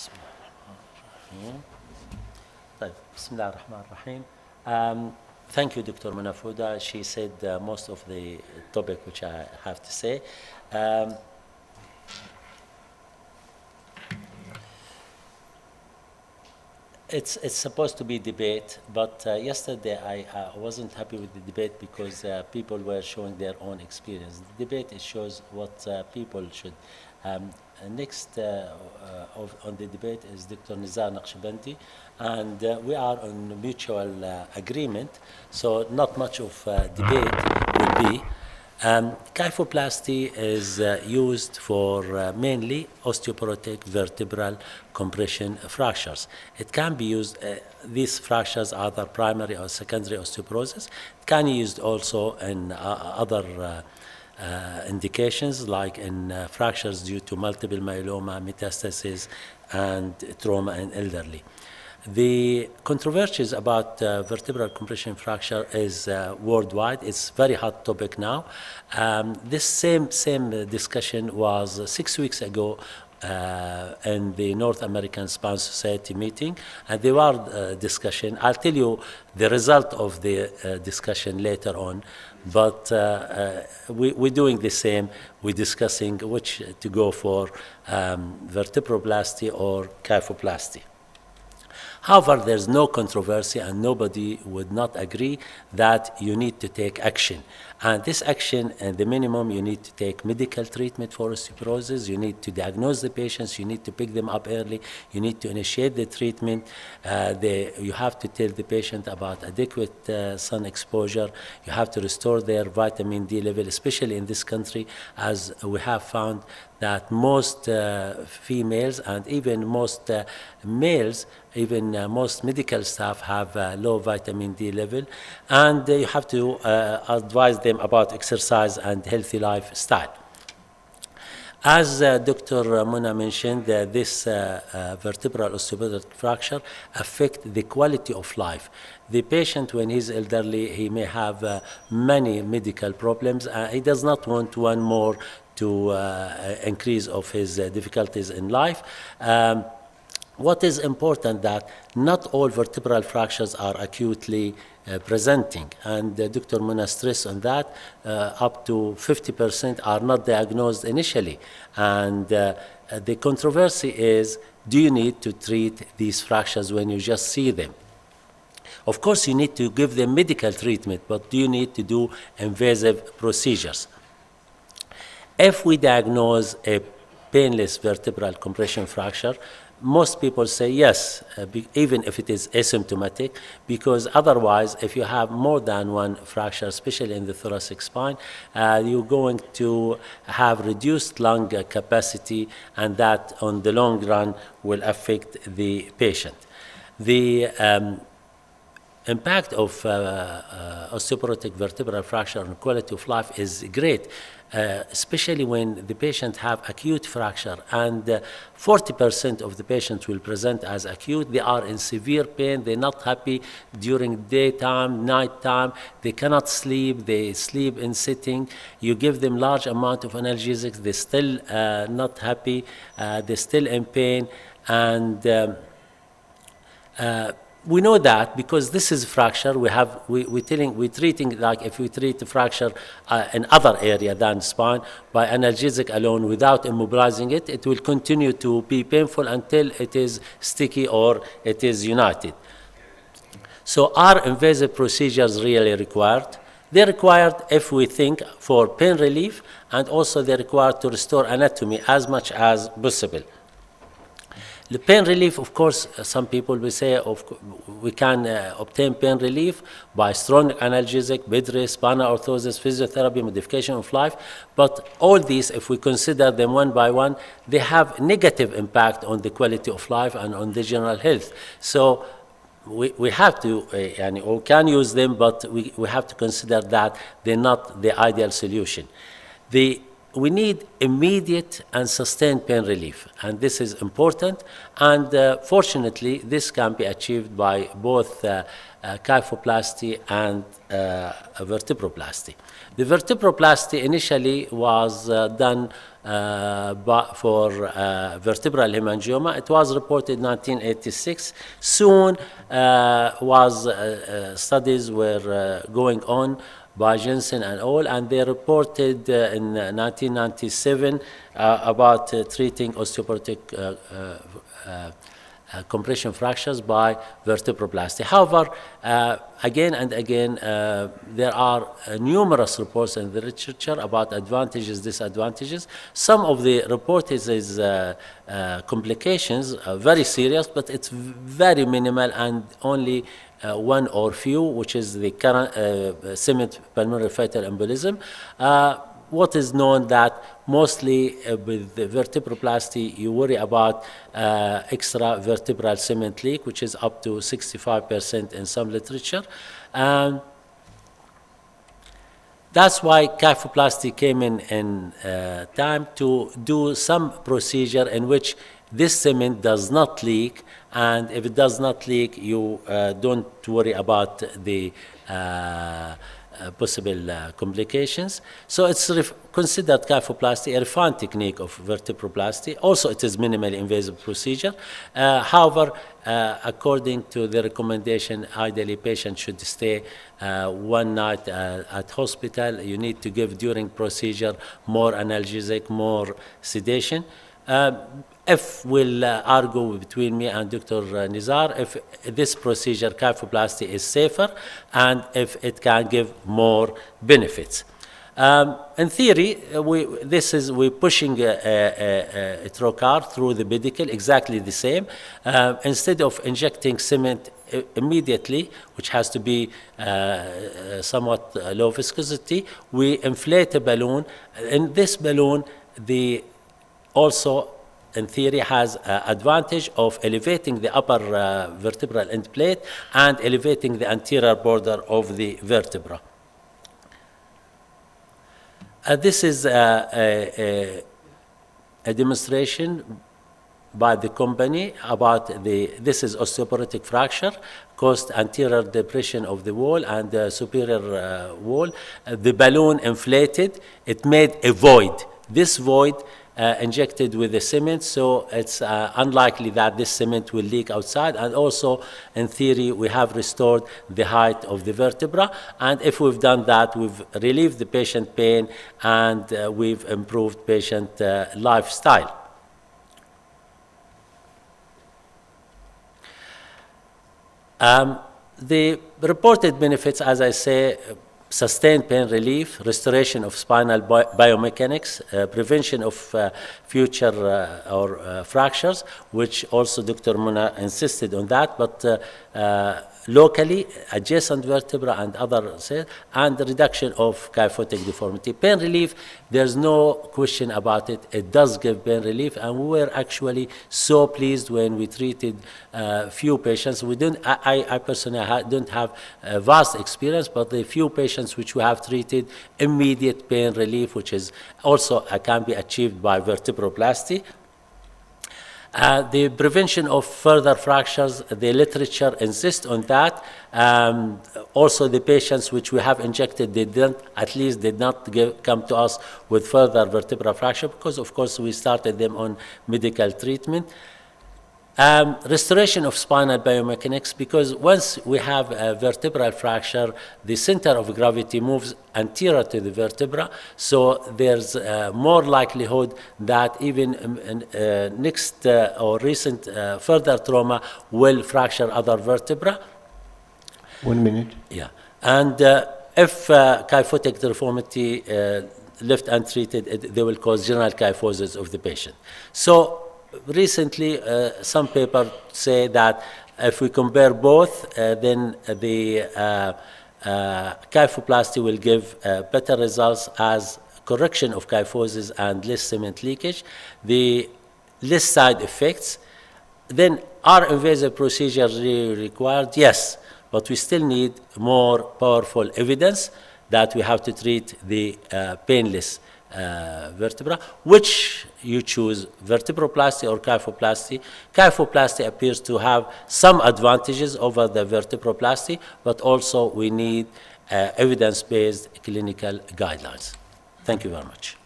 بسم الله الرحمن الرحيم طيب بسم الله الرحمن الرحيم um, thank you Dr. Manafuda she said uh, most of the topic which I have to say um, It's, it's supposed to be debate, but uh, yesterday I uh, wasn't happy with the debate because uh, people were showing their own experience. The debate it shows what uh, people should. Um, uh, next uh, uh, of, on the debate is Dr. Nizar Naqshbandi, and uh, we are on mutual uh, agreement, so not much of uh, debate will be. Um, kyphoplasty is uh, used for uh, mainly osteoporotic vertebral compression fractures. It can be used, uh, these fractures are either primary or secondary osteoporosis. It can be used also in uh, other uh, indications like in uh, fractures due to multiple myeloma, metastasis, and trauma in elderly. The controversies about uh, vertebral compression fracture is uh, worldwide. It's a very hot topic now. Um, this same same discussion was six weeks ago uh, in the North American Spine Society meeting, and there were uh, discussion. I'll tell you the result of the uh, discussion later on, but uh, uh, we, we're doing the same. We're discussing which to go for, um, vertebroplasty or kyphoplasty. However, there's no controversy and nobody would not agree that you need to take action. And this action, and the minimum, you need to take medical treatment for osteoporosis, you need to diagnose the patients, you need to pick them up early, you need to initiate the treatment, uh, you have to tell the patient about adequate uh, sun exposure, you have to restore their vitamin D level, especially in this country, as we have found that most uh, females and even most uh, males, even uh, most medical staff have uh, low vitamin D level, and uh, you have to uh, advise them about exercise and healthy lifestyle. As uh, Dr. Mona mentioned, uh, this uh, vertebral osteoporotic fracture affect the quality of life. The patient, when he's elderly, he may have many medical problems. He does not want one more to uh, increase of his uh, difficulties in life. Um, what is important that not all vertebral fractures are acutely uh, presenting, and uh, Dr. Muna stressed on that. Uh, up to 50% are not diagnosed initially, and uh, the controversy is: Do you need to treat these fractures when you just see them? Of course, you need to give them medical treatment, but do you need to do invasive procedures? If we diagnose a painless vertebral compression fracture, most people say yes, uh, be, even if it is asymptomatic, because otherwise, if you have more than one fracture, especially in the thoracic spine, uh, you're going to have reduced lung capacity, and that on the long run will affect the patient. The um, impact of uh, uh, osteoporotic vertebral fracture on quality of life is great, especially when the patient have acute fracture and uh, 40% of the patients will present as acute. They are in severe pain. They're not happy during daytime, nighttime. They cannot sleep. They sleep in sitting. You give them large amount of analgesics. They're still uh, not happy. Uh, they're still in pain. And um, uh, we know that because this is fracture. We have we we telling we treating like if we treat the fracture uh, in other area than spine by analgesic alone without immobilizing it, it will continue to be painful until it is sticky or it is united. So are invasive procedures really required? They're required if we think for pain relief and also they're required to restore anatomy as much as possible. The pain relief, of course, uh, some people will say of, we can uh, obtain pain relief by strong analgesic, bed rest, spinal orthosis, physiotherapy, modification of life. But all these, if we consider them one by one, they have negative impact on the quality of life and on the general health. So we, we have to, uh, yani, or can use them, but we, we have to consider that they're not the ideal solution. The we need immediate and sustained pain relief, and this is important. And uh, fortunately, this can be achieved by both uh, uh, kyphoplasty and uh, vertebroplasty. The vertebroplasty initially was uh, done uh, for vertebral hemangioma. It was reported in 1986. Soon was studies were going on by Jensen and all, and they reported uh, in 1997 uh, about uh, treating osteoporotic uh, compression fractures by vertebroplasty. However, uh, again and again, uh, there are uh, numerous reports in the literature about advantages, disadvantages. Some of the reports is uh, uh, complications, very serious, but it's very minimal and only uh, one or few, which is the current uh, cement pulmonary fatal embolism. Uh, what is known that mostly uh, with the vertebroplasty, you worry about uh, extra vertebral cement leak, which is up to 65% in some literature. And that's why kyphoplasty came in in uh, time to do some procedure in which this cement does not leak, and if it does not leak, you uh, don't worry about the uh, possible uh, complications. So it's considered kyphoplasty a refined technique of vertebroplasty. Also, it is minimally invasive procedure. Uh, however, uh, according to the recommendation, ideally patients should stay uh, one night at hospital. You need to give during procedure more analgesic, more sedation. If we'll uh, argue between me and Dr. Nizar if this procedure, kyphoplasty, is safer and if it can give more benefits. Um, in theory, uh, we, this is we're pushing a, a, a, a trocar through the pedicle, exactly the same. Uh, instead of injecting cement immediately, which has to be uh, uh, somewhat uh, low viscosity, we inflate a balloon. In this balloon, the also in theory has uh, advantage of elevating the upper uh, vertebral end plate and elevating the anterior border of the vertebra. Uh, this is uh, a, a, a demonstration by the company about the this is osteoporotic fracture caused anterior depression of the wall and the superior uh, wall Uh, the balloon inflated it made a void this void uh, injected with the cement. So it's uh, unlikely that this cement will leak outside. And also in theory we have restored the height of the vertebra. And if we've done that we've relieved the patient pain and uh, we've improved patient uh, lifestyle. Um, the reported benefits, as I say, sustained pain relief, restoration of spinal bi- biomechanics, uh, prevention of uh, future uh, or uh, fractures, which also Dr. Muna insisted on that, but uh, uh, locally, adjacent vertebra and other cells, and reduction of kyphotic deformity. Pain relief, there's no question about it. It does give pain relief, and we were actually so pleased when we treated uh, few patients. We didn't, I, I- personally ha- don't have a vast experience, but the few patients which we have treated, immediate pain relief, which is also uh, can be achieved by vertebroplasty. Uh, the prevention of further fractures, the literature insists on that. Um, also, the patients which we have injected, they didn't, at least did not give, come to us with further vertebral fracture because, of course, we started them on medical treatment. Um, restoration of spinal biomechanics because once we have a vertebral fracture, the center of gravity moves anterior to the vertebra, so there's uh, more likelihood that even um, uh, next uh, or recent uh, further trauma will fracture other vertebra. One minute. Yeah, and uh, if uh, kyphotic deformity uh, left untreated, it, they will cause general kyphosis of the patient. So recently, uh, some papers say that if we compare both, uh, then the uh, uh, kyphoplasty will give uh, better results as correction of kyphosis and less cement leakage. The less side effects then are invasive procedures really required? Yes, but we still need more powerful evidence that we have to treat the uh, painless uh, vertebra, which you choose vertebroplasty or kyphoplasty. Kyphoplasty appears to have some advantages over the vertebroplasty, but also we need uh, evidence-based clinical guidelines. Thank you very much.